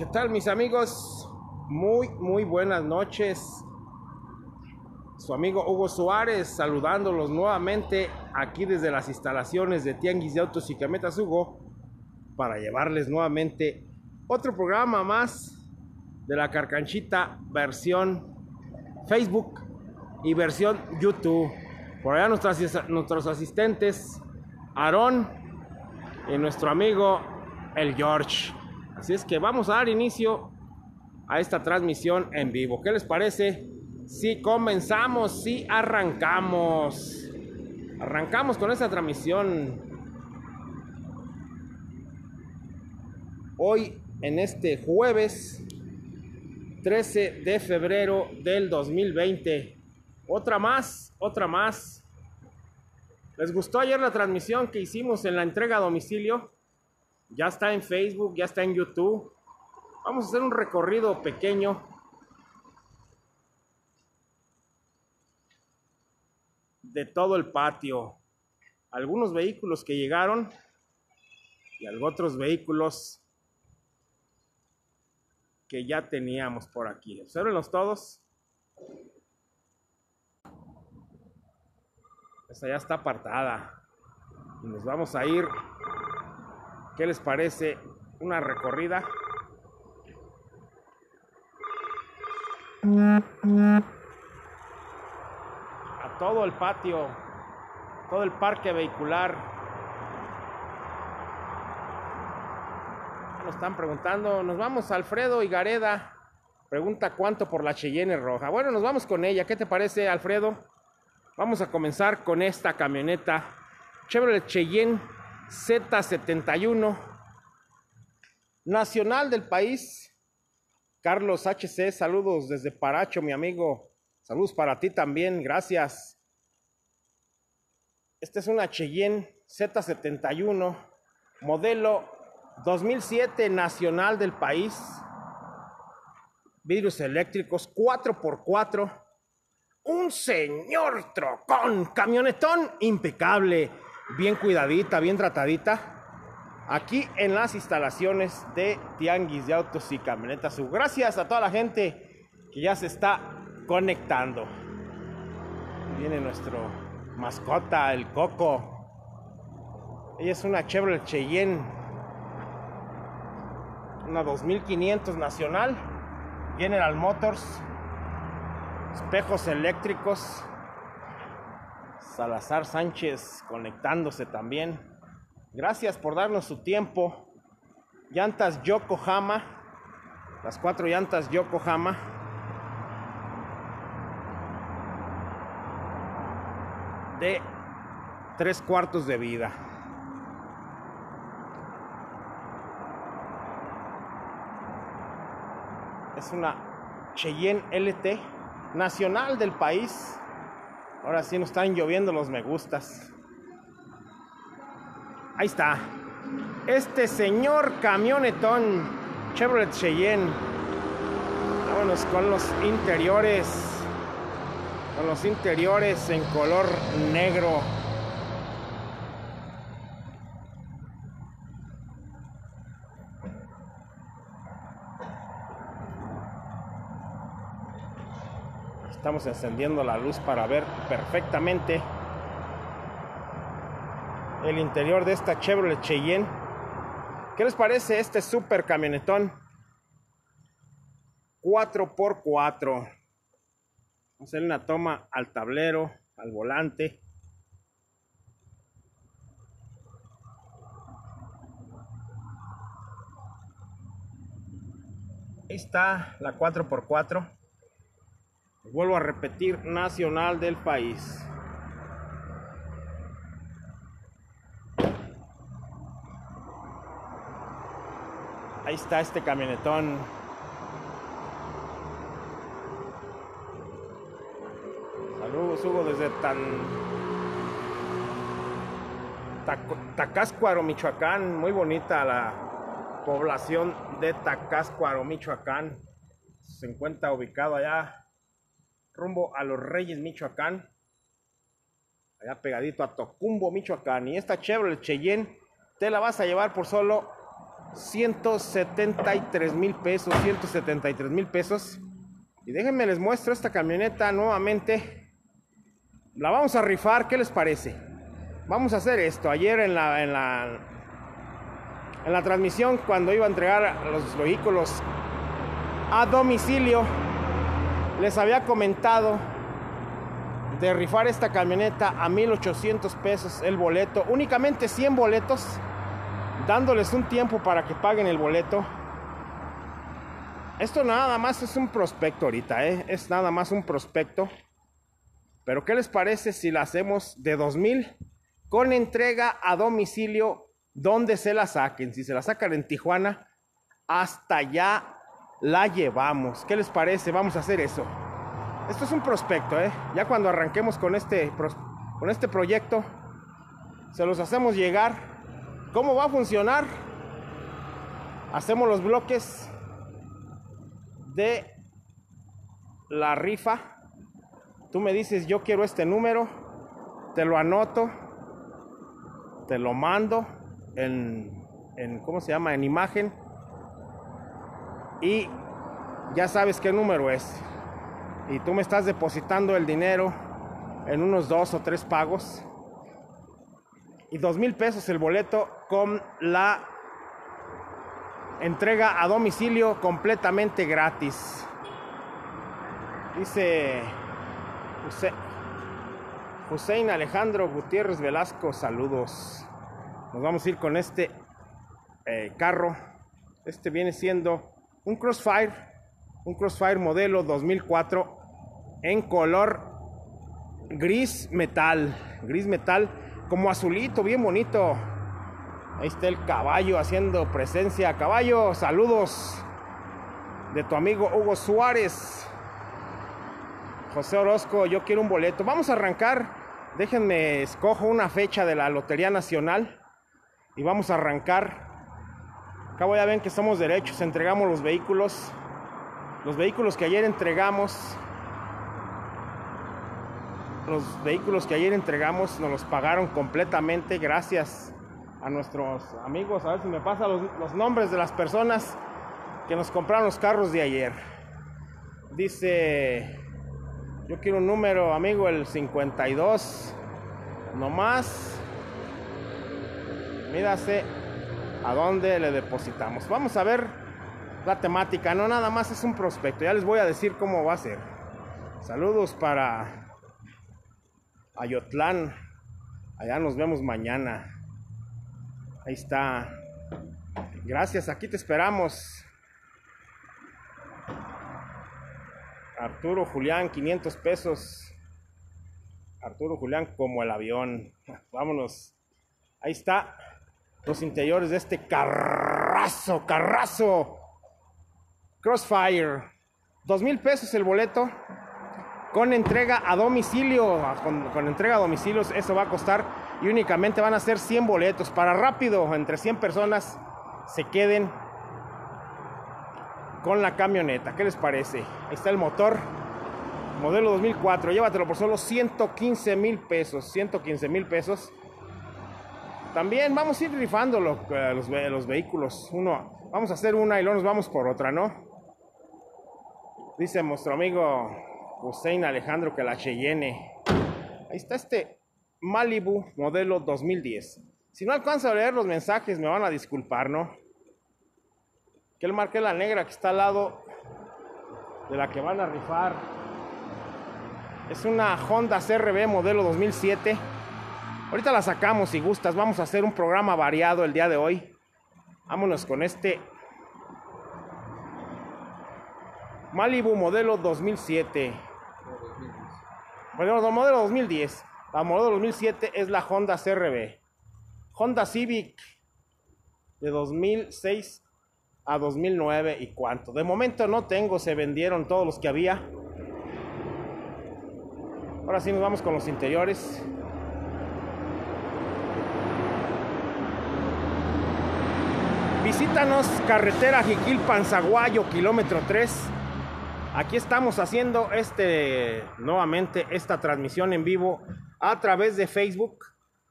¿Qué tal mis amigos? Muy, muy buenas noches. Su amigo Hugo Suárez saludándolos nuevamente aquí desde las instalaciones de Tianguis de Autos y Cametas Hugo para llevarles nuevamente otro programa más de la Carcanchita versión Facebook y versión YouTube. Por allá nuestros, nuestros asistentes, Aarón y nuestro amigo el George. Así es que vamos a dar inicio a esta transmisión en vivo. ¿Qué les parece? Si comenzamos, si arrancamos. Arrancamos con esta transmisión. Hoy, en este jueves 13 de febrero del 2020. Otra más, otra más. ¿Les gustó ayer la transmisión que hicimos en la entrega a domicilio? Ya está en Facebook, ya está en YouTube. Vamos a hacer un recorrido pequeño. De todo el patio. Algunos vehículos que llegaron y otros vehículos que ya teníamos por aquí. Observenlos todos. Esta ya está apartada. Y nos vamos a ir ¿Qué les parece? Una recorrida. A todo el patio, todo el parque vehicular. Nos están preguntando, nos vamos Alfredo y Gareda. Pregunta cuánto por la Cheyenne roja. Bueno, nos vamos con ella. ¿Qué te parece, Alfredo? Vamos a comenzar con esta camioneta Chevrolet Cheyenne Z71, Nacional del país, Carlos HC, saludos desde Paracho, mi amigo. Saludos para ti también, gracias. Esta es una Cheyenne Z71, modelo 2007 nacional del país. Vidrios eléctricos 4x4. Un señor trocón, camionetón impecable bien cuidadita, bien tratadita. Aquí en las instalaciones de Tianguis de Autos y Camionetas. Gracias a toda la gente que ya se está conectando. Viene nuestro mascota, el Coco. Ella es una Chevrolet Cheyenne. Una 2500 nacional. General Motors. Espejos eléctricos Salazar Sánchez conectándose también. Gracias por darnos su tiempo. Llantas Yokohama. Las cuatro llantas Yokohama. De tres cuartos de vida. Es una Cheyenne LT nacional del país Ahora sí nos están lloviendo los me gustas. Ahí está. Este señor camionetón Chevrolet Cheyenne. Vámonos con los interiores. Con los interiores en color negro. Estamos encendiendo la luz para ver perfectamente el interior de esta Chevrolet Cheyenne. ¿Qué les parece este super camionetón? 4x4. Vamos a hacer una toma al tablero, al volante. Ahí está la 4x4. Vuelvo a repetir, nacional del país. Ahí está este camionetón. Saludos, Hugo, desde tan Tacáscuaro, Michoacán. Muy bonita la población de Tacáscuaro, Michoacán. Se encuentra ubicado allá rumbo a Los Reyes, Michoacán. Allá pegadito a Tocumbo, Michoacán. Y esta Chevrolet Cheyenne te la vas a llevar por solo 173 mil pesos, 173 mil pesos. Y déjenme les muestro esta camioneta nuevamente. La vamos a rifar, ¿qué les parece? Vamos a hacer esto. Ayer en la, en la, en la transmisión, cuando iba a entregar los vehículos a domicilio, les había comentado de rifar esta camioneta a 1800 pesos el boleto, únicamente 100 boletos, dándoles un tiempo para que paguen el boleto. Esto nada más es un prospecto ahorita, ¿eh? es nada más un prospecto. Pero ¿qué les parece si la hacemos de 2000 con entrega a domicilio donde se la saquen? Si se la sacan en Tijuana, hasta allá la llevamos. ¿Qué les parece? Vamos a hacer eso. Esto es un prospecto, ¿eh? Ya cuando arranquemos con este, con este proyecto, se los hacemos llegar. ¿Cómo va a funcionar? Hacemos los bloques de la rifa. Tú me dices, yo quiero este número, te lo anoto, te lo mando en, en ¿cómo se llama? En imagen. Y ya sabes qué número es y tú me estás depositando el dinero en unos dos o tres pagos y dos mil pesos el boleto con la entrega a domicilio completamente gratis. Dice José, Alejandro Gutiérrez Velasco, saludos. Nos vamos a ir con este eh, carro. Este viene siendo un Crossfire, un Crossfire modelo 2004 en color gris metal, gris metal, como azulito, bien bonito. Ahí está el caballo haciendo presencia. Caballo, saludos de tu amigo Hugo Suárez. José Orozco, yo quiero un boleto. Vamos a arrancar. Déjenme, escojo una fecha de la Lotería Nacional y vamos a arrancar. Acabo ya ven que somos derechos, entregamos los vehículos. Los vehículos que ayer entregamos los vehículos que ayer entregamos nos los pagaron completamente gracias a nuestros amigos. A ver si me pasa los, nombres de las personas que nos compraron los carros de ayer. Dice, yo quiero un número, amigo, el 52. Nomás, mírase a dónde le depositamos. Vamos a ver la temática, no nada más es un prospecto. Ya les voy a decir cómo va a ser. Saludos para Ayotlán. Allá nos vemos mañana. Ahí está. Gracias, aquí te esperamos. Arturo Julián, 500 pesos. Arturo Julián como el avión. Vámonos. Ahí está. Los interiores de este carrazo, carrazo. Crossfire. Dos mil pesos el boleto con entrega a domicilio. Con, entrega a domicilios eso va a costar y únicamente van a ser 100 boletos para rápido, entre 100 personas se queden con la camioneta. ¿Qué les parece? Ahí está el motor, modelo 2004. Llévatelo por solo 115 mil pesos. 115 mil pesos. También vamos a ir rifando eh, los, los vehículos. Uno, vamos a hacer una y luego nos vamos por otra, ¿no? Dice nuestro amigo Hussein Alejandro que la Cheyenne. Ahí está este Malibu modelo 2010. Si no alcanzo a leer los mensajes, me van a disculpar, ¿no? Que él marque la negra que está al lado de la que van a rifar. Es una Honda CRB modelo 2007. Ahorita la sacamos si gustas. Vamos a hacer un programa variado el día de hoy. Vámonos con este Malibu modelo 2007. Bueno, modelo 2010. La modelo 2007 es la Honda CRB. Honda Civic de 2006 a 2009 y cuánto. De momento no tengo, se vendieron todos los que había. Ahora sí nos vamos con los interiores. Visítanos, carretera Jiquilpan, Zaguayo, kilómetro 3 Aquí estamos haciendo este nuevamente esta transmisión en vivo a través de Facebook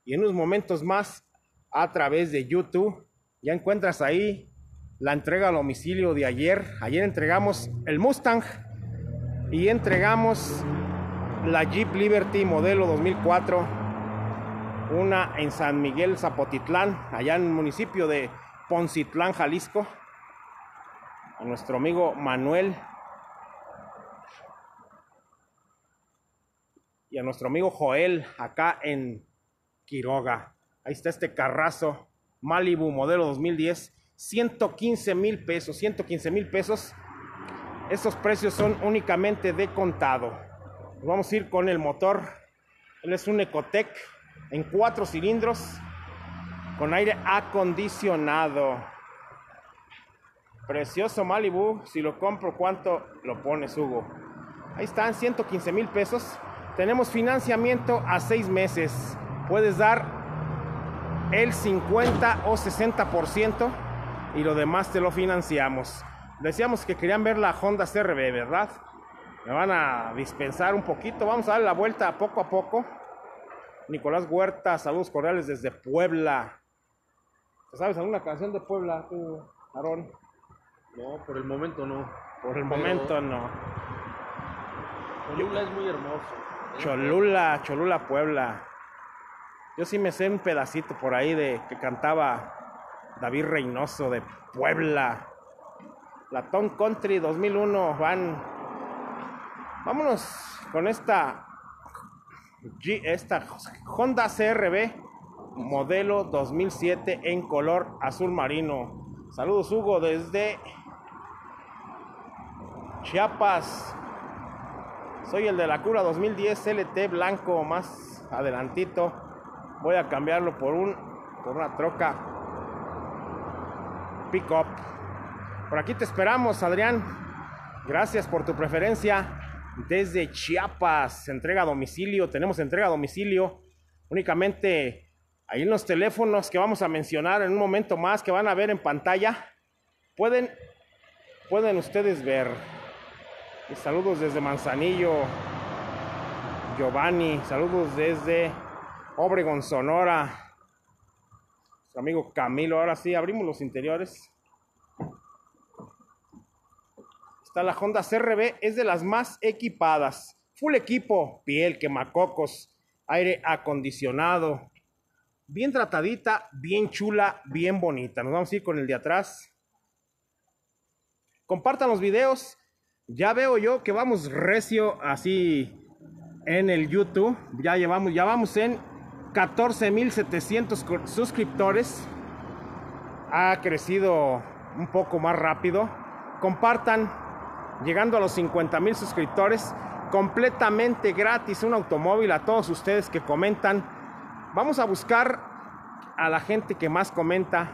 y en unos momentos más a través de YouTube. Ya encuentras ahí la entrega a domicilio de ayer. Ayer entregamos el Mustang y entregamos la Jeep Liberty modelo 2004. Una en San Miguel Zapotitlán, allá en el municipio de Poncitlán, Jalisco. A nuestro amigo Manuel y a nuestro amigo Joel acá en Quiroga. Ahí está este carrazo Malibu modelo 2010, 115 mil pesos, 115 mil pesos. Estos precios son únicamente de contado. Vamos a ir con el motor. Él es un Ecotec en cuatro cilindros con aire acondicionado. Precioso Malibu. Si lo compro, ¿cuánto lo pones, Hugo? Ahí están, 115 mil pesos. Tenemos financiamiento a seis meses. Puedes dar el 50 o 60% y lo demás te lo financiamos. Decíamos que querían ver la Honda CRB, ¿verdad? Me van a dispensar un poquito. Vamos a dar la vuelta poco a poco. Nicolás Huerta, saludos cordiales desde Puebla. ¿Sabes alguna canción de Puebla, tú, Aarón? No, por el momento no. Por el Pero momento no. Cholula es muy hermoso. Cholula, Cholula, Puebla. Yo sí me sé un pedacito por ahí de que cantaba David Reynoso de Puebla. La Tom Country 2001 van. Vámonos con esta G- esta Honda CRB modelo 2007 en color azul marino. Saludos Hugo desde Chiapas. Soy el de la Cura 2010 LT blanco más adelantito. Voy a cambiarlo por un por una troca pick-up. Por aquí te esperamos, Adrián. Gracias por tu preferencia. Desde Chiapas, entrega a domicilio. Tenemos entrega a domicilio. Únicamente ahí en los teléfonos que vamos a mencionar en un momento más, que van a ver en pantalla. Pueden, pueden ustedes ver. Saludos desde Manzanillo, Giovanni. Saludos desde Obregón, Sonora. Su amigo Camilo. Ahora sí, abrimos los interiores. Está la Honda CRB, es de las más equipadas. Full equipo, piel, quemacocos, aire acondicionado. Bien tratadita, bien chula, bien bonita. Nos vamos a ir con el de atrás. Compartan los videos. Ya veo yo que vamos recio así en el YouTube. Ya llevamos, ya vamos en 14.700 co- suscriptores. Ha crecido un poco más rápido. Compartan, llegando a los 50.000 suscriptores, completamente gratis un automóvil a todos ustedes que comentan. Vamos a buscar a la gente que más comenta.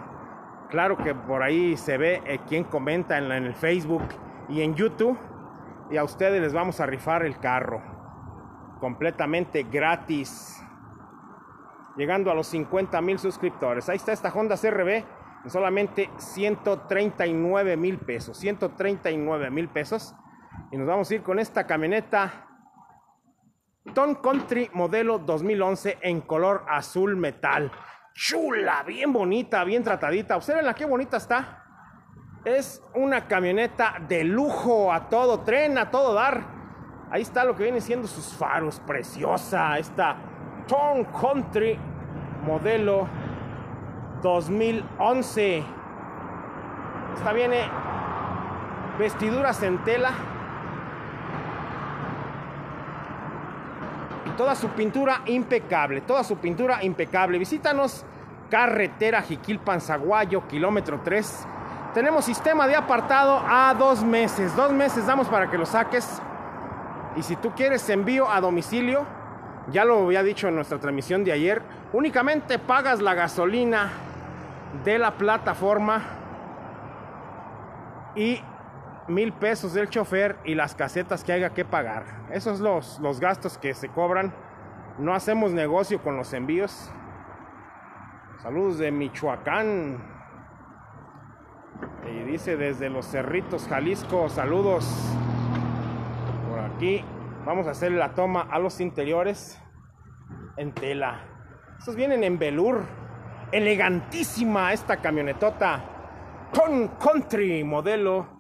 Claro que por ahí se ve eh, quién comenta en el Facebook y en YouTube. Y a ustedes les vamos a rifar el carro. Completamente gratis. Llegando a los 50 mil suscriptores. Ahí está esta Honda CRB. En solamente 139 mil pesos. 139 mil pesos. Y nos vamos a ir con esta camioneta Tom Country modelo 2011 en color azul metal. Chula, bien bonita, bien tratadita. Observen qué bonita está. Es una camioneta de lujo a todo tren, a todo dar. Ahí está lo que viene siendo sus faros. Preciosa esta Tom Country modelo 2011. Esta viene vestiduras en tela. Toda su pintura impecable, toda su pintura impecable. Visítanos, carretera Jiquilpan, Zaguayo, kilómetro 3. Tenemos sistema de apartado a dos meses. Dos meses damos para que lo saques. Y si tú quieres envío a domicilio, ya lo había dicho en nuestra transmisión de ayer, únicamente pagas la gasolina de la plataforma y mil pesos del chofer y las casetas que haya que pagar. Esos son los, los gastos que se cobran. No hacemos negocio con los envíos. Saludos de Michoacán. Y dice desde los Cerritos, Jalisco, saludos. Por aquí vamos a hacer la toma a los interiores en tela. Estos vienen en velour. elegantísima esta camionetota con Country modelo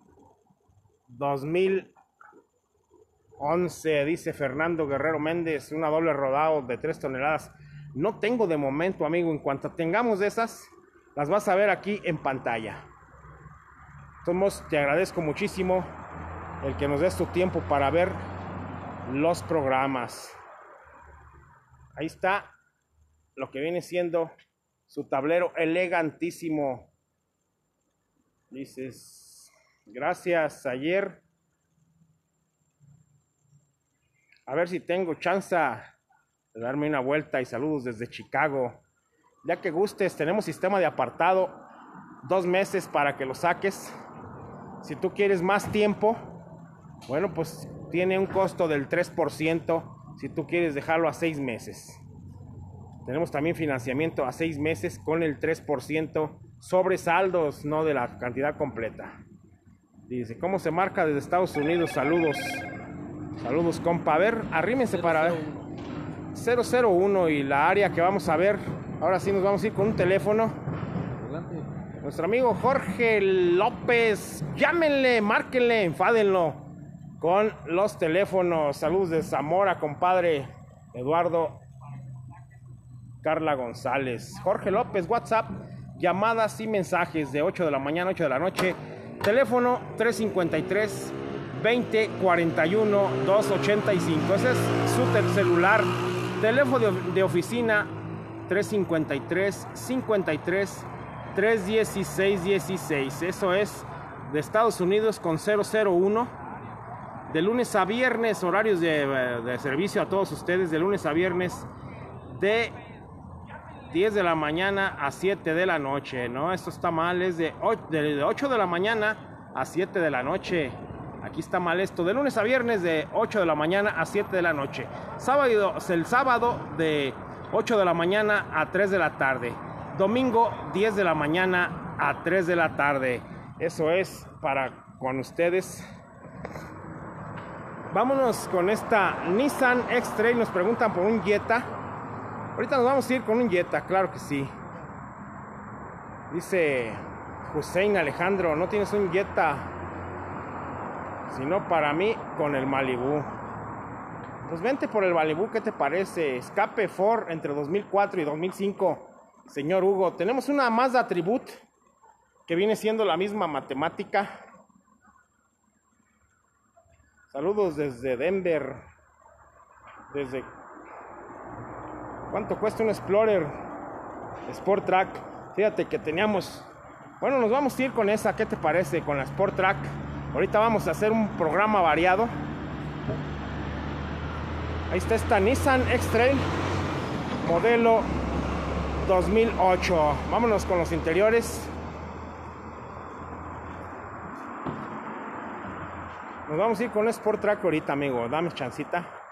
2011, dice Fernando Guerrero Méndez, una doble rodado de 3 toneladas. No tengo de momento, amigo, en cuanto tengamos esas, las vas a ver aquí en pantalla. Tomos, te agradezco muchísimo el que nos des tu tiempo para ver los programas. Ahí está lo que viene siendo su tablero elegantísimo. Dices, gracias ayer. A ver si tengo chance de darme una vuelta y saludos desde Chicago. Ya que gustes, tenemos sistema de apartado, dos meses para que lo saques. Si tú quieres más tiempo, bueno, pues tiene un costo del 3% si tú quieres dejarlo a seis meses. Tenemos también financiamiento a seis meses con el 3% sobre saldos, no de la cantidad completa. Dice, ¿cómo se marca desde Estados Unidos? Saludos. Saludos, compa. A ver, arrímense para ver. 001 y la área que vamos a ver. Ahora sí nos vamos a ir con un teléfono nuestro amigo Jorge López. Llámenle, márquenle, enfádenlo con los teléfonos. Saludos de Zamora, compadre Eduardo Carla González. Jorge López, WhatsApp, llamadas y mensajes de 8 de la mañana, 8 de la noche. Teléfono 353 2041 285. Ese es su celular. Teléfono de, de oficina 353 53 31616. Eso es de Estados Unidos con 001. De lunes a viernes, horarios de, servicio a todos ustedes, de lunes a viernes, de 10 de la mañana a 7 de la noche, ¿no? Esto está mal, es de, de 8 de la mañana a 7 de la noche. Aquí está mal esto, de lunes a viernes de 8 de la mañana a 7 de la noche. Sábado, el sábado de 8 de la mañana a 3 de la tarde. Domingo 10 de la mañana a 3 de la tarde. Eso es para con ustedes. Vámonos con esta Nissan X-Trail. Nos preguntan por un Jetta. Ahorita nos vamos a ir con un Jetta, claro que sí. Dice Hussein Alejandro, no tienes un Jetta, sino para mí con el Malibu. Pues vente por el Malibu, ¿qué te parece? Escape Ford entre 2004 y 2005 señor Hugo. Tenemos una Mazda Tribute que viene siendo la misma matemática. Saludos desde Denver. Desde ¿Cuánto cuesta un Explorer Sport Track? Fíjate que teníamos Bueno, nos vamos a ir con esa, ¿qué te parece? Con la Sport Track. Ahorita vamos a hacer un programa variado. Ahí está esta Nissan X-Trail modelo 2008. Vámonos con los interiores. Nos vamos a ir con un Sport Track ahorita, amigo. Dame chancita.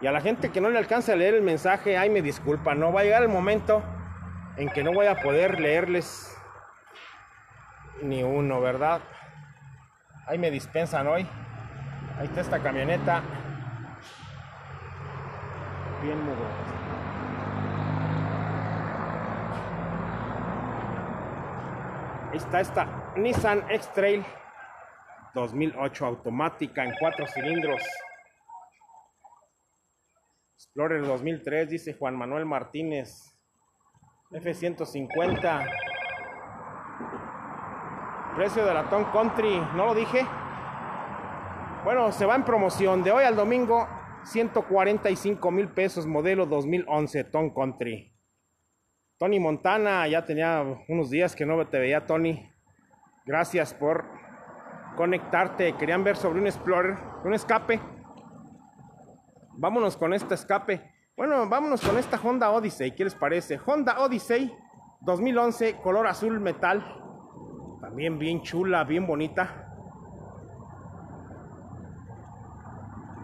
Y a la gente que no le alcance a leer el mensaje, ay, me disculpa. No va a llegar el momento en que no voy a poder leerles ni uno, ¿verdad? Ahí me dispensan hoy. Ahí está esta camioneta. Bien mugrosa. está esta Nissan X-Trail 2008 automática en cuatro cilindros. Explorer 2003, dice Juan Manuel Martínez. F-150. Precio de la Tom Country, ¿no lo dije? Bueno, se va en promoción de hoy al domingo. 145 mil pesos, modelo 2011 Tom Country. Tony Montana, ya tenía unos días que no te veía, Tony. Gracias por conectarte. Querían ver sobre un Explorer, un escape. Vámonos con este escape. Bueno, vámonos con esta Honda Odyssey. ¿Qué les parece? Honda Odyssey 2011, color azul metal. También bien chula, bien bonita.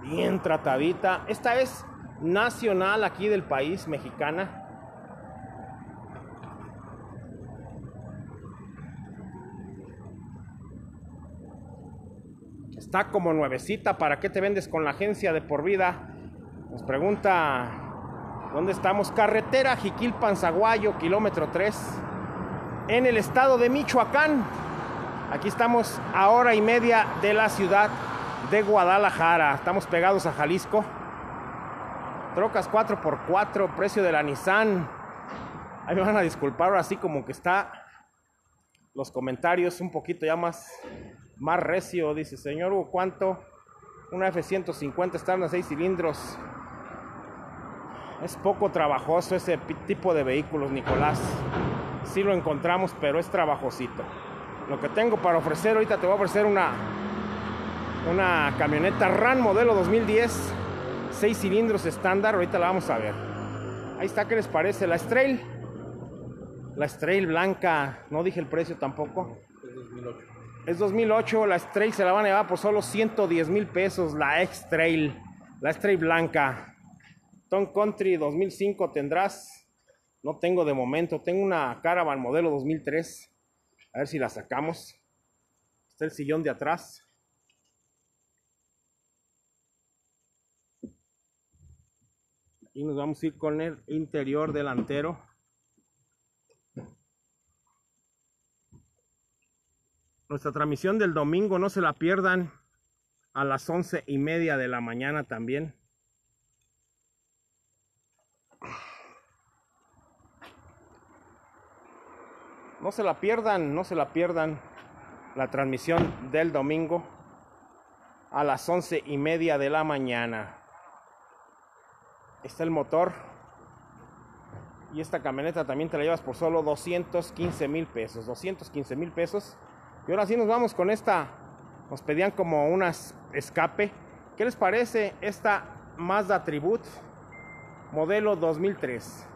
Bien tratadita. Esta es nacional aquí del país, mexicana. Está como nuevecita, ¿para qué te vendes con la agencia de por vida? Nos pregunta ¿Dónde estamos? Carretera Jiquilpan, Zaguayo, kilómetro 3, en el estado de Michoacán. Aquí estamos a hora y media de la ciudad de Guadalajara. Estamos pegados a Jalisco. Trocas 4x4, precio de la Nissan. Ahí me van a disculpar, así como que está los comentarios un poquito ya más, más recio. Dice, señor Hugo, ¿cuánto? Una F-150 está en 6 cilindros. Es poco trabajoso ese tipo de vehículos, Nicolás. Sí lo encontramos, pero es trabajosito. Lo que tengo para ofrecer, ahorita te voy a ofrecer una, una camioneta RAN modelo 2010, 6 cilindros estándar, ahorita la vamos a ver. Ahí está, ¿qué les parece? La Strail. La Strail blanca, no dije el precio tampoco. Es 2008. Es 2008, la Strail se la van a llevar por solo 110 mil pesos, la X-Trail, la Strail blanca. Tom Country 2005 tendrás, no tengo de momento, tengo una Caravan modelo 2003, a ver si la sacamos. Está el sillón de atrás. Y nos vamos a ir con el interior delantero. Nuestra transmisión del domingo, no se la pierdan a las once y media de la mañana también. No se la pierdan, no se la pierdan la transmisión del domingo a las once y media de la mañana. Está el motor y esta camioneta también te la llevas por solo 215 mil pesos. 215 mil pesos. Y ahora sí nos vamos con esta. Nos pedían como unas escape. ¿Qué les parece esta Mazda Tribute modelo 2003?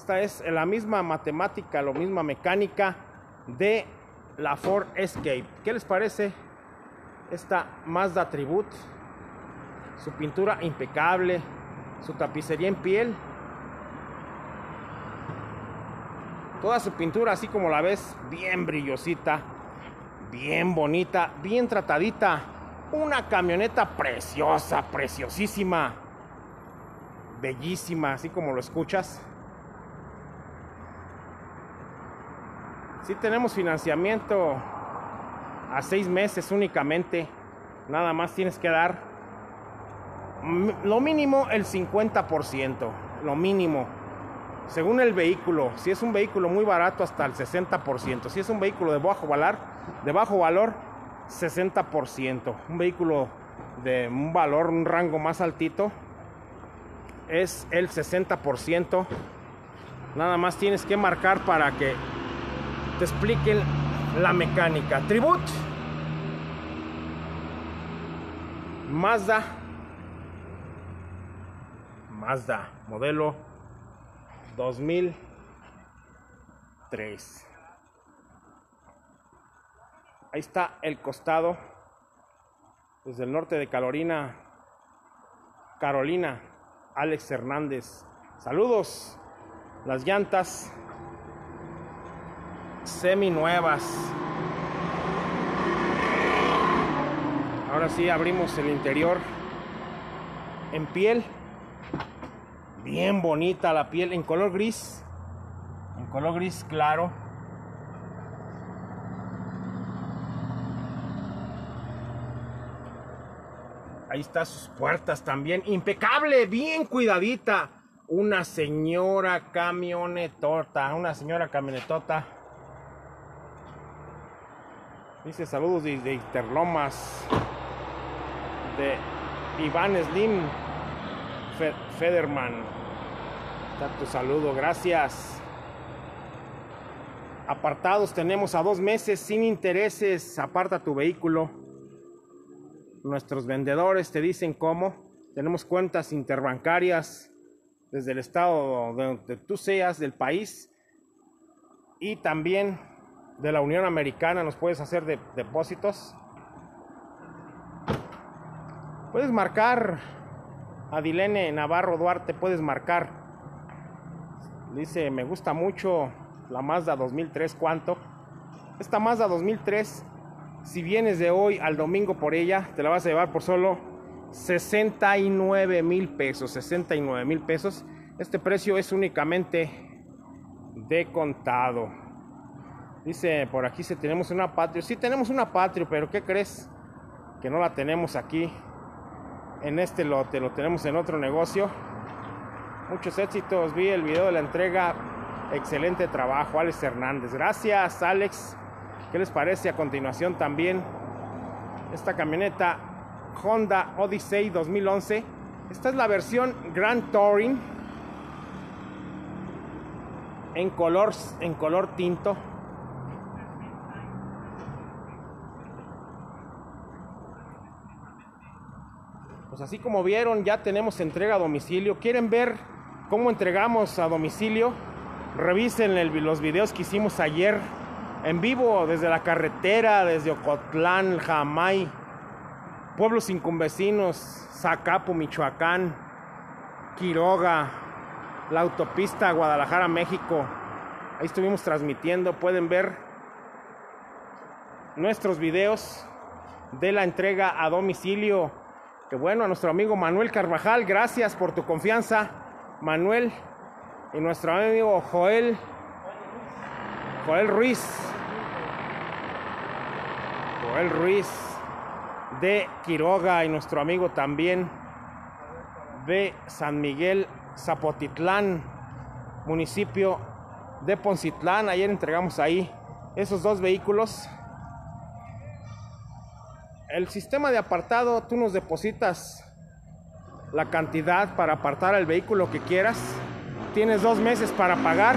Esta es la misma matemática, la misma mecánica de la Ford Escape. ¿Qué les parece esta Mazda Tribute? Su pintura impecable, su tapicería en piel. Toda su pintura, así como la ves, bien brillosita, bien bonita, bien tratadita. Una camioneta preciosa, preciosísima, bellísima, así como lo escuchas. Sí tenemos financiamiento a seis meses únicamente. Nada más tienes que dar lo mínimo el 50%, lo mínimo. Según el vehículo, si es un vehículo muy barato hasta el 60%, si es un vehículo de bajo valor, de bajo valor 60%, un vehículo de un valor, un rango más altito es el 60%. Nada más tienes que marcar para que te expliquen la mecánica. Tribut. Mazda. Mazda modelo 2003 ahí está el costado desde el norte de Carolina. Carolina Alex Hernández. Saludos. Las llantas semi nuevas ahora sí abrimos el interior. En piel. Bien bonita la piel. En color gris. En color gris claro. Ahí está sus puertas también. Impecable bien cuidadita. Una señora camionetota una señora camionetota dice saludos de, de Interlomas de Iván Slim Federman. Está tu saludo, gracias. Apartados tenemos a dos meses sin intereses. Aparta tu vehículo. Nuestros vendedores te dicen cómo. Tenemos cuentas interbancarias desde el estado donde tú seas, del país. Y también de la Unión Americana nos puedes hacer de, depósitos. Puedes marcar a Dilene Navarro Duarte, puedes marcar. Dice, me gusta mucho la Mazda 2003, ¿cuánto? Esta Mazda 2003, si vienes de hoy al domingo por ella, te la vas a llevar por solo 69 mil pesos, 69 mil pesos. Este precio es únicamente de contado. Dice, por aquí si tenemos una patria. Sí tenemos una patria, pero ¿qué crees? Que no la tenemos aquí. En este lote, lo tenemos en otro negocio. Muchos éxitos. Vi el video de la entrega. Excelente trabajo, Alex Hernández. Gracias, Alex. ¿Qué les parece a continuación también? Esta camioneta Honda Odyssey 2011. Esta es la versión Grand Touring en color, en color tinto. Pues así como vieron, ya tenemos entrega a domicilio. ¿Quieren ver cómo entregamos a domicilio? Revisen los videos que hicimos ayer en vivo desde la carretera, desde Ocotlán, Jamay, pueblos circunvecinos, Zacapo, Michoacán, Quiroga, la autopista Guadalajara, México. Ahí estuvimos transmitiendo, pueden ver nuestros videos de la entrega a domicilio. Que bueno, a nuestro amigo Manuel Carvajal, gracias por tu confianza, Manuel. Y nuestro amigo Joel, Joel Ruiz. Joel Ruiz de Quiroga y nuestro amigo también de San Miguel Zapotitlán, municipio de Poncitlán. Ayer entregamos ahí esos dos vehículos. El sistema de apartado, tú nos depositas la cantidad para apartar el vehículo que quieras. Tienes dos meses para pagar.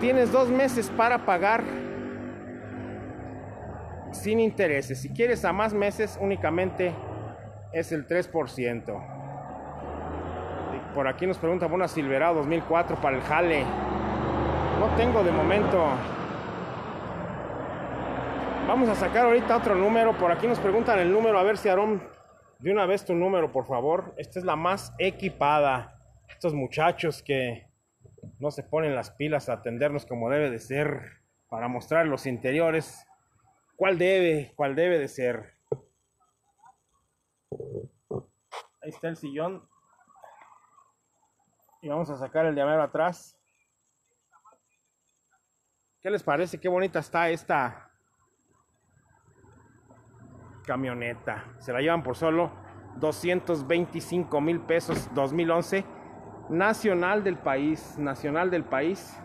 Tienes dos meses para pagar sin intereses. Si quieres a más meses, únicamente es el 3%. Por aquí nos pregunta una Silverado 2004 para el jale. No tengo de momento. Vamos a sacar ahorita otro número. Por aquí nos preguntan el número. A ver si Aarón, de una vez tu número, por favor. Esta es la más equipada. Estos muchachos que no se ponen las pilas a atendernos como debe de ser. Para mostrar los interiores. ¿Cuál debe? ¿Cuál debe de ser? Ahí está el sillón y vamos a sacar el llavero atrás. ¿Qué les parece? Qué bonita está esta camioneta. Se la llevan por solo 225 mil pesos 2011. Nacional del país. Nacional del país.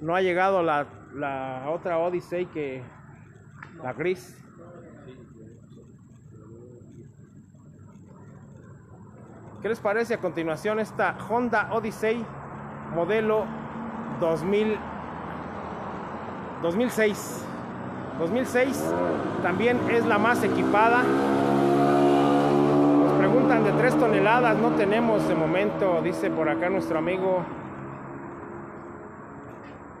No ha llegado la, la otra Odyssey que la gris. ¿Qué les parece a continuación esta Honda Odyssey modelo 2000, 2006? 2006 también es la más equipada. Nos preguntan de 3 toneladas, no tenemos de momento, dice por acá nuestro amigo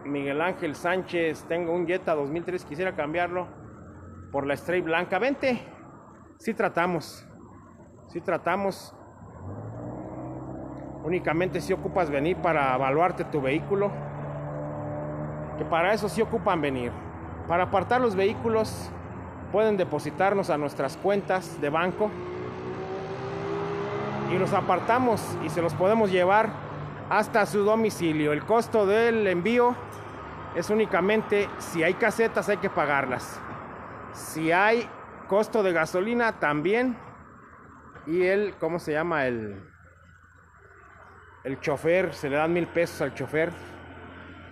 Miguel Ángel Sánchez. Tengo un Jetta 2003, quisiera cambiarlo por la Stray blanca. Vente, si tratamos, si tratamos. Únicamente si ocupas venir para evaluarte tu vehículo. Que para eso sí ocupan venir. Para apartar los vehículos pueden depositarnos a nuestras cuentas de banco. Y los apartamos y se los podemos llevar hasta su domicilio. El costo del envío es únicamente si hay casetas hay que pagarlas. Si hay costo de gasolina también. Y el, ¿cómo se llama? El, el chofer, se le dan mil pesos al chofer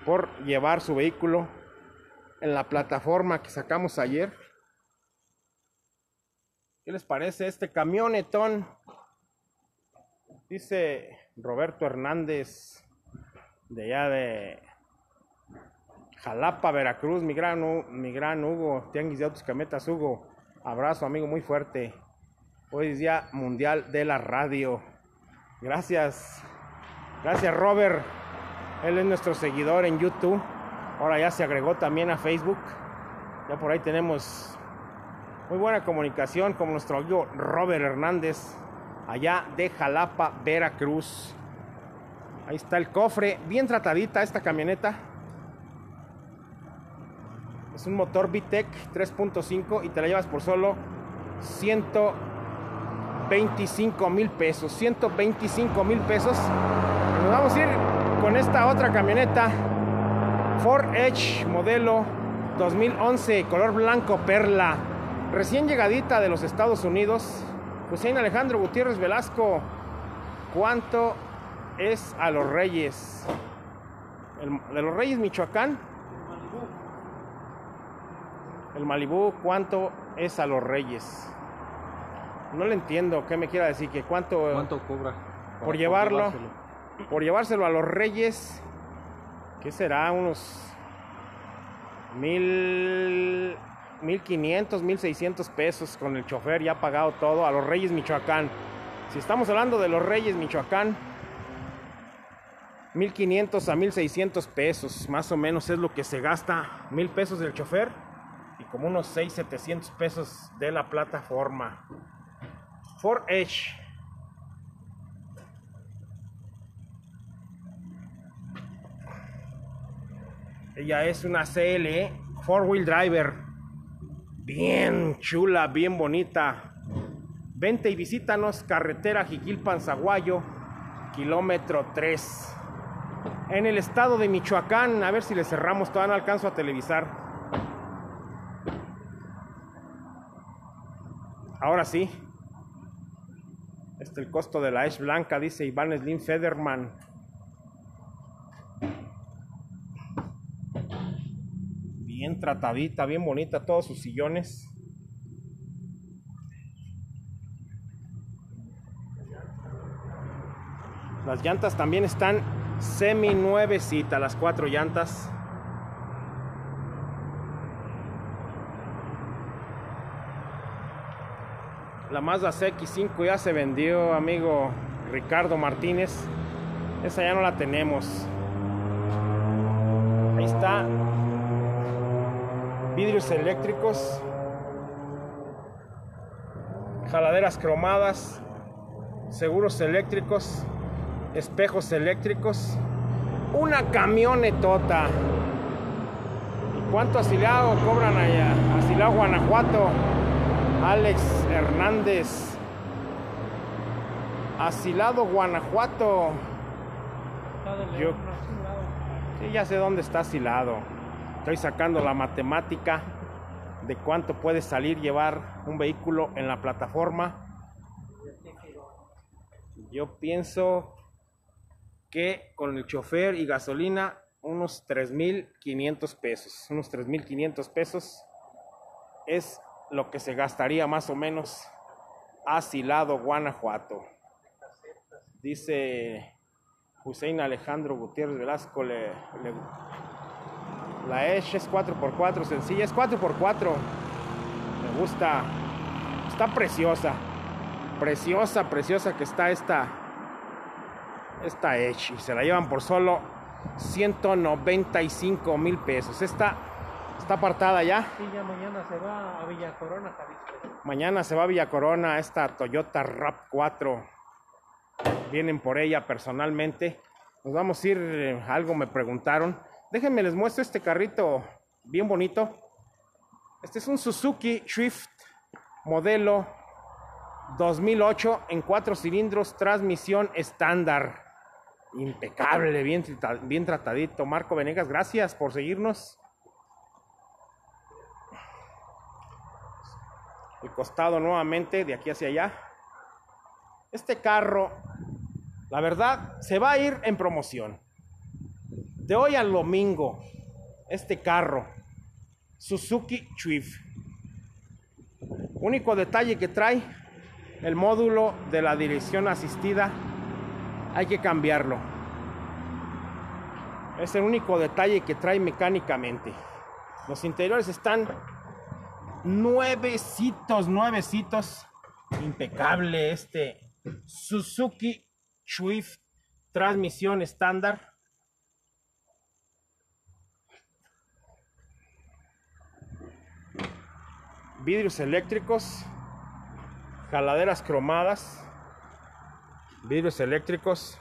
por llevar su vehículo en la plataforma que sacamos ayer. ¿Qué les parece este camionetón? Dice Roberto Hernández de allá de Jalapa, Veracruz, mi gran, mi gran Hugo, Tianguis de Autos Cametas, Hugo. Abrazo, amigo, muy fuerte. Hoy es Día Mundial de la Radio. Gracias. Gracias Robert. Él es nuestro seguidor en YouTube. Ahora ya se agregó también a Facebook. Ya por ahí tenemos muy buena comunicación con nuestro amigo Robert Hernández, allá de Jalapa, Veracruz. Ahí está el cofre, bien tratadita esta camioneta. Es un motor VTEC 3.5 y te la llevas por solo 100 125 mil pesos. 125 mil pesos. Nos vamos a ir con esta otra camioneta. Ford Edge modelo 2011, color blanco perla. Recién llegadita de los Estados Unidos. Hussein Alejandro Gutiérrez Velasco. ¿Cuánto es a los Reyes? El, de los Reyes Michoacán. El Malibú, ¿cuánto es a los Reyes? No le entiendo qué me quiera decir, que cuánto, ¿Cuánto cobra? por llevarlo, por llevárselo a los Reyes, ¿qué será? Unos mil, mil quinientos, mil seiscientos pesos con el chofer ya pagado todo a los Reyes Michoacán. Si estamos hablando de los Reyes Michoacán, 1500 a 1600 pesos, más o menos es lo que se gasta, mil pesos del chofer y como unos 6, 700 pesos de la plataforma. Ford Edge. Ella es una CLE Four Wheel Driver. Bien chula, bien bonita. Vente y visítanos, carretera Jiquilpan Zaguayo, kilómetro 3. En el estado de Michoacán, a ver si le cerramos, todavía no alcanzo a televisar. Ahora sí. Este el costo de la Edge blanca, dice Iván Slim Federman. Bien tratadita, bien bonita, todos sus sillones. Las llantas también están semi nuevecitas, las cuatro llantas. La Mazda CX5 ya se vendió, amigo Ricardo Martínez. Esa ya no la tenemos. Ahí está. Vidrios eléctricos. Jaladeras cromadas. Seguros eléctricos. Espejos eléctricos. Una camionetota. ¿Y cuánto asilado cobran allá? Asilado Guanajuato. Alex Hernández. Asilado Guanajuato. Yo- Sí, ya sé dónde está asilado. Estoy sacando la matemática de cuánto puede salir llevar un vehículo en la plataforma. Yo pienso que con el chofer y gasolina unos 3.500 pesos. Unos 3.500 pesos es lo que se gastaría más o menos asilado Guanajuato. Dice Hussein Alejandro Gutiérrez Velasco, le, le- la Edge es 4x4, sencilla, es 4x4. Me gusta, está preciosa, preciosa, preciosa que está esta, esta Edge. Y se la llevan por solo 195 mil pesos. Esta está apartada ya. Sí, ya mañana se va a Villa Corona, Jalisco. Mañana se va a Villa Corona esta Toyota RAP 4. Vienen por ella personalmente. Nos vamos a ir, eh, algo me preguntaron. Déjenme les muestro este carrito bien bonito. Este es un Suzuki Swift modelo 2008 en cuatro cilindros, transmisión estándar. Impecable, bien, bien tratadito. Marco Venegas, gracias por seguirnos. el costado nuevamente de aquí hacia allá. Este carro, la verdad, se va a ir en promoción. De hoy al domingo, este carro, Suzuki Swift. Único detalle que trae, el módulo de la dirección asistida, hay que cambiarlo. Es el único detalle que trae mecánicamente. Los interiores están nuevecitos, nuevecitos. Impecable este Suzuki Swift transmisión estándar. Vidrios eléctricos, jaladeras cromadas, vidrios eléctricos,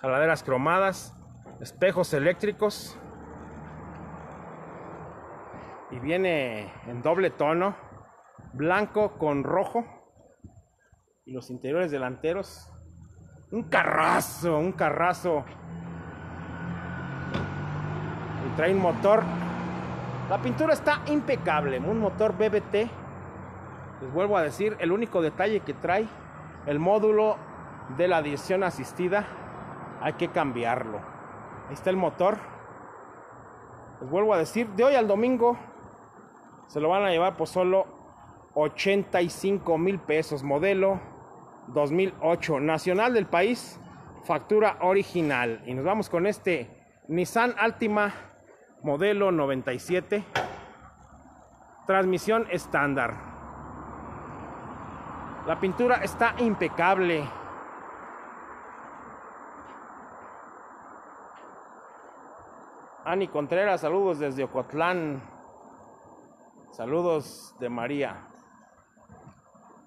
jaladeras cromadas, espejos eléctricos y viene en doble tono, blanco con rojo. Y los interiores delanteros. Un carrazo, un carrazo. Y trae un motor. La pintura está impecable. Un motor BBT. Les vuelvo a decir, el único detalle que trae el módulo de la dirección asistida hay que cambiarlo. Ahí está el motor. Les vuelvo a decir, de hoy al domingo se lo van a llevar por solo 85 mil pesos. Modelo 2008. Nacional del país. Factura original. Y nos vamos con este Nissan Altima modelo 97. Transmisión estándar. La pintura está impecable. Ani Contreras, saludos desde Ocotlán. Saludos de María.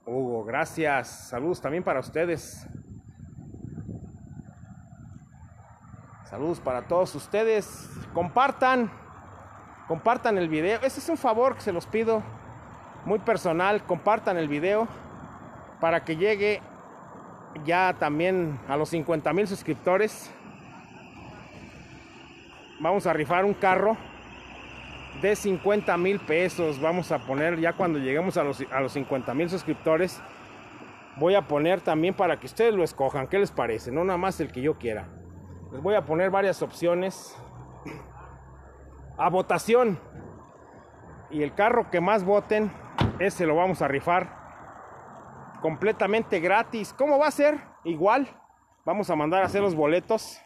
Hugo, gracias. Saludos también para ustedes. Saludos para todos ustedes. Compartan. Compartan el video. Ese es un favor que se los pido. Muy personal. Compartan el video. Para que llegue ya también a los 50 mil suscriptores vamos a rifar un carro de 50 mil pesos. Vamos a poner ya cuando lleguemos a los, a los 50 mil suscriptores. Voy a poner también para que ustedes lo escojan. ¿Qué les parece? No nada más el que yo quiera. Les voy a poner varias opciones a votación. Y el carro que más voten, ese lo vamos a rifar completamente gratis. ¿Cómo va a ser? Igual. Vamos a mandar a hacer los boletos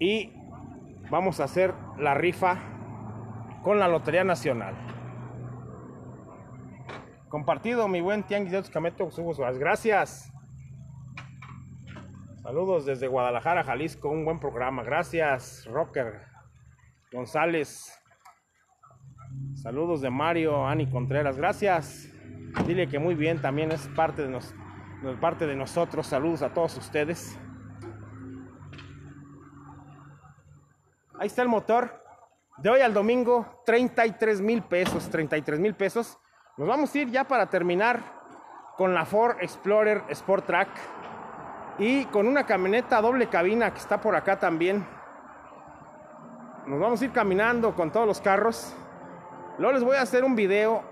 y vamos a hacer la rifa con la Lotería Nacional. Compartido, mi buen Tianguis de Cameto, gracias. Saludos desde Guadalajara, Jalisco, un buen programa. Gracias, Rocker González. Saludos de Mario, Ani Contreras, gracias. Dile que muy bien, también es parte de, nos, parte de nosotros. Saludos a todos ustedes. Ahí está el motor. De hoy al domingo, 33 mil pesos, 33 mil pesos. Nos vamos a ir ya para terminar con la Ford Explorer Sport Track y con una camioneta doble cabina que está por acá también. Nos vamos a ir caminando con todos los carros. Luego les voy a hacer un video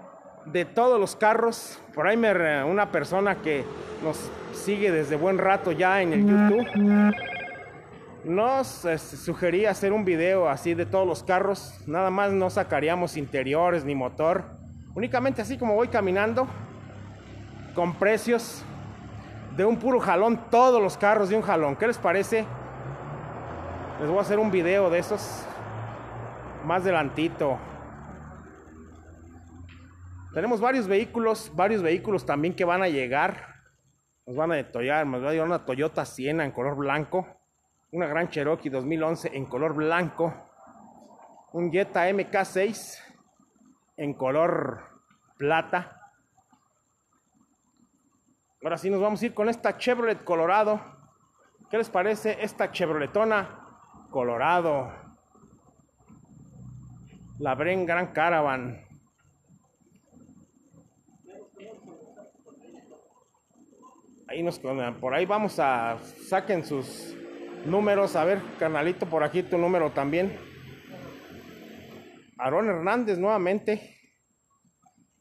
de todos los carros. Por ahí me una persona que nos sigue desde buen rato ya en el YouTube nos este, sugería hacer un video así de todos los carros. Nada más no sacaríamos interiores ni motor. Únicamente así como voy caminando. Con precios de un puro jalón. Todos los carros de un jalón. ¿Qué les parece? Les voy a hacer un video de esos. Más delantito. Tenemos varios vehículos. Varios vehículos también que van a llegar. Nos van a detallar. Nos va a llevar una Toyota Siena en color blanco una Gran Cherokee 2011 en color blanco, un Jetta MK6 en color plata. Ahora sí nos vamos a ir con esta Chevrolet Colorado. ¿Qué les parece esta Chevroletona Colorado? La Bren Gran Caravan. Ahí nos por ahí vamos a saquen sus números. A ver, canalito, por aquí tu número también. Aarón Hernández nuevamente.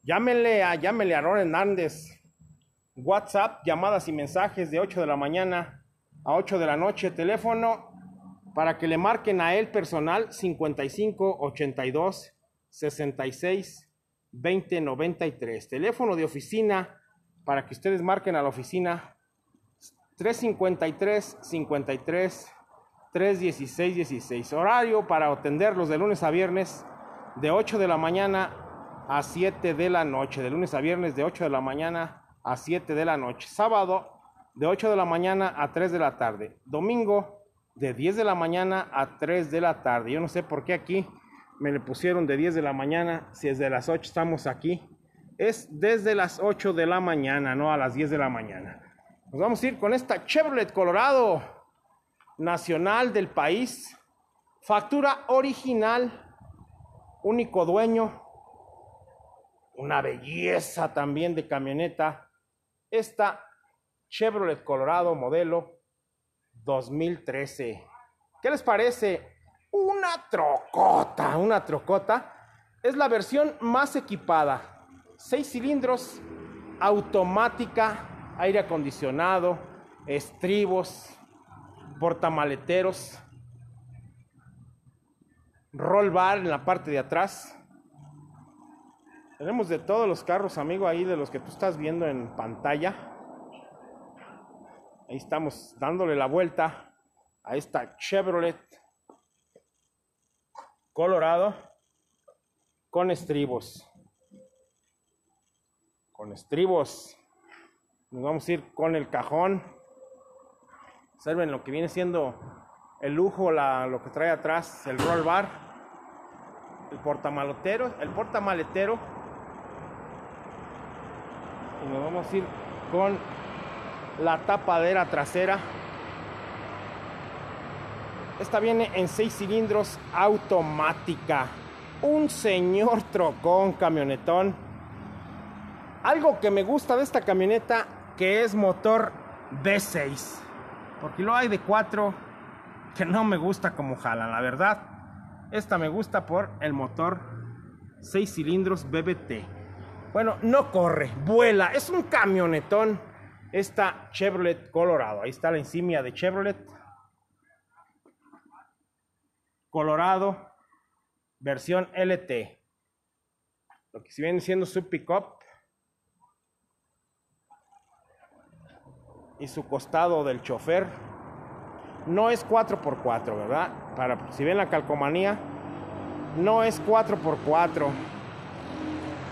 Llámenle a, llámenle a Hernández. WhatsApp, llamadas y mensajes de 8 de la mañana a 8 de la noche. Teléfono para que le marquen a él personal 55 82 66 20 93. Teléfono de oficina para que ustedes marquen a la oficina 353 53 316 16. Horario para atenderlos de lunes a viernes de 8 de la mañana a 7 de la noche. De lunes a viernes de 8 de la mañana a 7 de la noche. Sábado de 8 de la mañana a 3 de la tarde. Domingo de 10 de la mañana a 3 de la tarde. Yo no sé por qué aquí me le pusieron de 10 de la mañana si es de las 8 estamos aquí. Es desde las 8 de la mañana, no a las 10 de la mañana. Nos vamos a ir con esta Chevrolet Colorado nacional del país. Factura original, único dueño. Una belleza también de camioneta. Esta Chevrolet Colorado modelo 2013. ¿Qué les parece? Una trocota, una trocota. Es la versión más equipada. Seis cilindros, automática, aire acondicionado, estribos, portamaleteros, roll bar en la parte de atrás. Tenemos de todos los carros, amigo, ahí de los que tú estás viendo en pantalla. Ahí estamos dándole la vuelta a esta Chevrolet Colorado con estribos. Con estribos. Nos vamos a ir con el cajón. Observen lo que viene siendo el lujo, lo que trae atrás, el roll bar, el portamalotero, el portamaletero. Y nos vamos a ir con la tapadera trasera. Esta viene en 6 cilindros automática. Un señor trocón, camionetón. Algo que me gusta de esta camioneta que es motor V6. Porque lo hay de 4 que no me gusta como jala, la verdad. Esta me gusta por el motor 6 cilindros BBT. Bueno, no corre, vuela, es un camionetón. Esta Chevrolet Colorado. Ahí está la insignia de Chevrolet. Colorado, versión LT. Lo que si viene siendo su pickup. Y su costado del chofer. No es 4x4, ¿verdad? Para si ven la calcomanía, no es 4x4.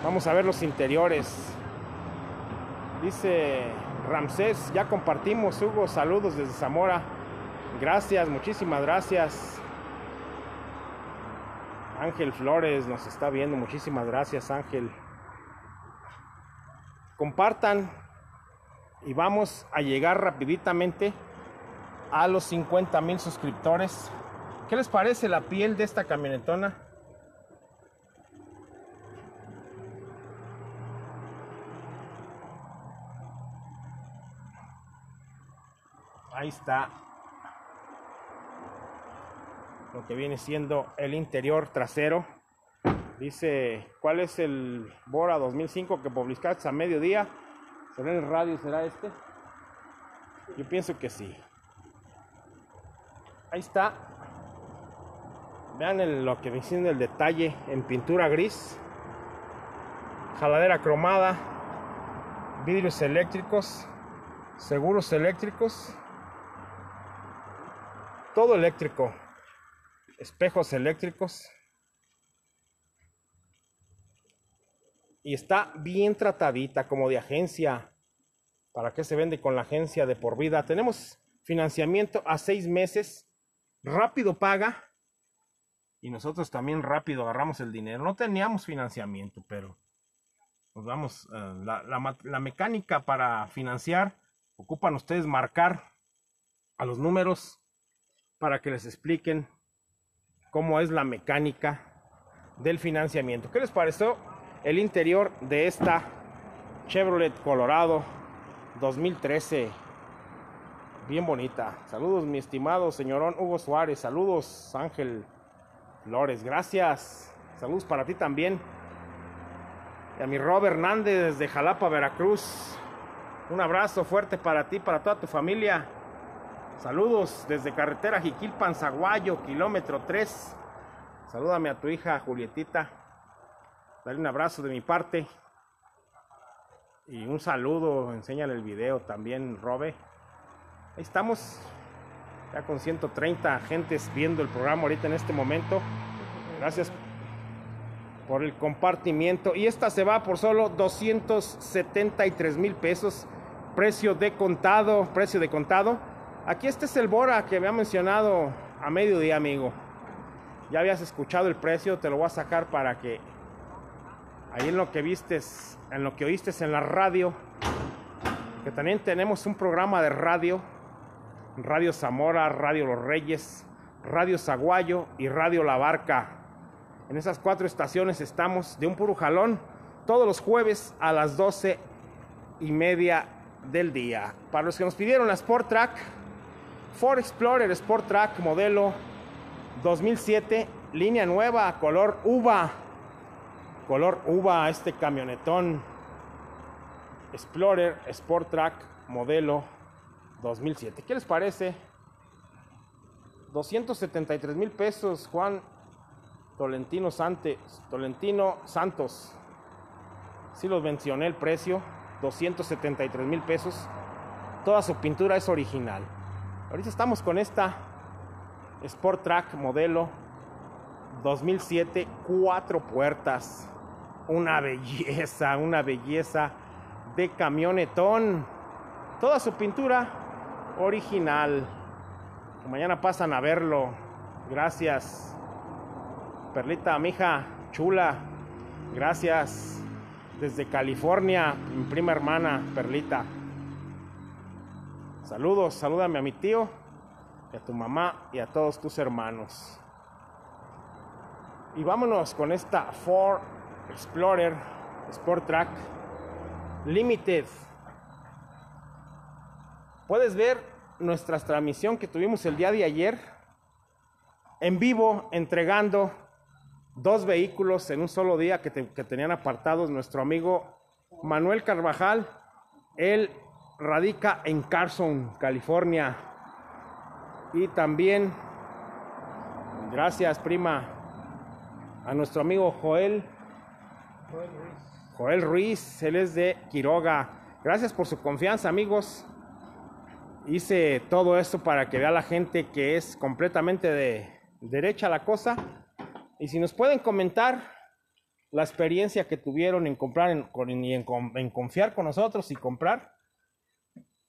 Vamos a ver los interiores. Dice Ramsés, ya compartimos, Hugo, saludos desde Zamora. Gracias, muchísimas gracias. Ángel Flores nos está viendo, muchísimas gracias Ángel. Compartan y vamos a llegar rapiditamente a los 50 mil suscriptores. ¿Qué les parece la piel de esta camionetona? Ahí está lo que viene siendo el interior trasero. Dice, ¿cuál es el Bora 2005 que publicaste a mediodía? ¿Será el radio? ¿Será este? Yo pienso que sí. Ahí está. Vean el, lo que viene siendo el detalle en pintura gris. Jaladera cromada. Vidrios eléctricos. Seguros eléctricos. Todo eléctrico espejos eléctricos. Y está bien tratadita como de agencia. ¿Para qué se vende con la agencia de por vida? Tenemos financiamiento a seis meses. Rápido paga. Y nosotros también rápido agarramos el dinero. No teníamos financiamiento, pero nos vamos. Uh, la, la, la mecánica para financiar. Ocupan ustedes marcar a los números para que les expliquen cómo es la mecánica del financiamiento. ¿Qué les pareció el interior de esta Chevrolet Colorado 2013? Bien bonita. Saludos, mi estimado señorón Hugo Suárez. Saludos, Ángel Flores. Gracias. Saludos para ti también. Y a mi Rob Hernández desde Jalapa, Veracruz. Un abrazo fuerte para ti, para toda tu familia. Saludos desde carretera Jiquilpan, Zaguayo, kilómetro 3. Salúdame a tu hija Julietita. Dale un abrazo de mi parte. Y un saludo, enséñale el video también, Robe. Ahí estamos, ya con 130 agentes viendo el programa ahorita en este momento. Gracias por el compartimiento. Y esta se va por solo 273 mil pesos. Precio de contado, precio de contado. Aquí este es el Bora que había mencionado a mediodía, amigo. Ya habías escuchado el precio, te lo voy a sacar para que ahí en lo que vistes, en lo que oíste en la radio, que también tenemos un programa de radio, Radio Zamora, Radio Los Reyes, Radio Zaguayo y Radio La Barca. En esas cuatro estaciones estamos de un puro jalón todos los jueves a las doce y media del día. Para los que nos pidieron la Sport Track, Ford Explorer Sport Track modelo 2007, línea nueva, color uva. Color uva, este camionetón Explorer Sport Track modelo 2007. ¿Qué les parece? 273 mil pesos, Juan Tolentino, Sante, Tolentino Santos. Si los mencioné el precio, 273 mil pesos. Toda su pintura es original. Ahorita estamos con esta Sport Track modelo 2007, cuatro puertas. Una belleza, una belleza de camionetón. Toda su pintura original. Mañana pasan a verlo. Gracias. Perlita, mija, chula. Gracias. Desde California, mi prima hermana, Perlita. Saludos, salúdame a mi tío, a tu mamá y a todos tus hermanos. Y vámonos con esta Ford Explorer Sport Track Limited. Puedes ver nuestra transmisión que tuvimos el día de ayer en vivo entregando dos vehículos en un solo día que, que tenían apartados nuestro amigo Manuel Carvajal. Él radica en Carson, California. Y también, gracias prima, a nuestro amigo Joel. Joel Ruiz. Joel Ruiz, él es de Quiroga. Gracias por su confianza, amigos. Hice todo esto para que vea la gente que es completamente de derecha la cosa. Y si nos pueden comentar la experiencia que tuvieron en comprar en, en, en confiar con nosotros y comprar.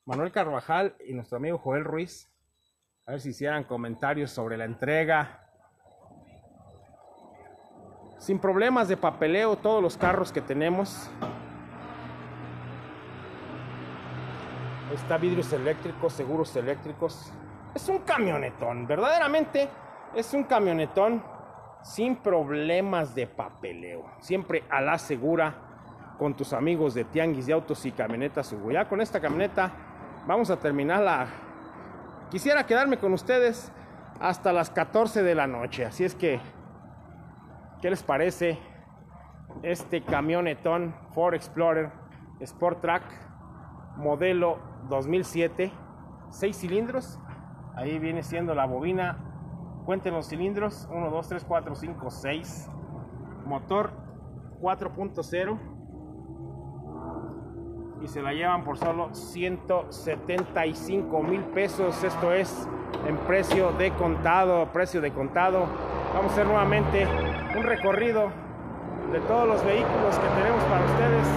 Manuel Carvajal y nuestro amigo Joel Ruiz. A ver si hicieran comentarios sobre la entrega, sin problemas de papeleo todos los carros que tenemos. Está vidrios eléctricos, seguros eléctricos. Es un camionetón, verdaderamente es un camionetón sin problemas de papeleo. Siempre a la segura con tus amigos de Tianguis de Autos y Camionetas. Ya con esta camioneta vamos a terminar la... Quisiera quedarme con ustedes hasta las 14 de la noche, así es que ¿Qué les parece este camionetón Ford Explorer Sport Track modelo 2007? 6 cilindros. Ahí viene siendo la bobina. Cuenten los cilindros. 1, 2, 3, 4, 5, 6. Motor 4.0. Y se la llevan por solo 175 mil pesos. Esto es en precio de contado. Precio de contado. Vamos a hacer nuevamente un recorrido de todos los vehículos que tenemos para ustedes.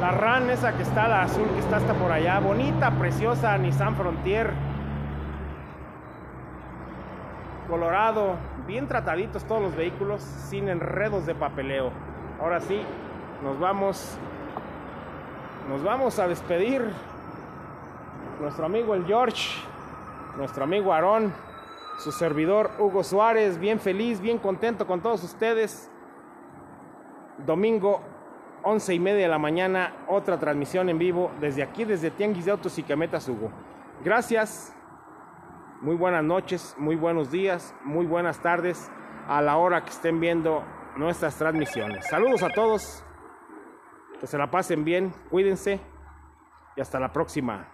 La RAN esa que está, la azul que está hasta por allá, bonita, preciosa Nissan Frontier. Colorado, bien trataditos todos los vehículos, sin enredos de papeleo. Ahora sí, nos vamos, nos vamos a despedir. Nuestro amigo el George nuestro amigo Aarón, su servidor Hugo Suárez, bien feliz, bien contento con todos ustedes. Domingo, once y media de la mañana, otra transmisión en vivo desde aquí, desde Tianguis de Autos y Cametas Hugo. Gracias, muy buenas noches, muy buenos días, muy buenas tardes a la hora que estén viendo nuestras transmisiones. Saludos a todos, que se la pasen bien, cuídense y hasta la próxima.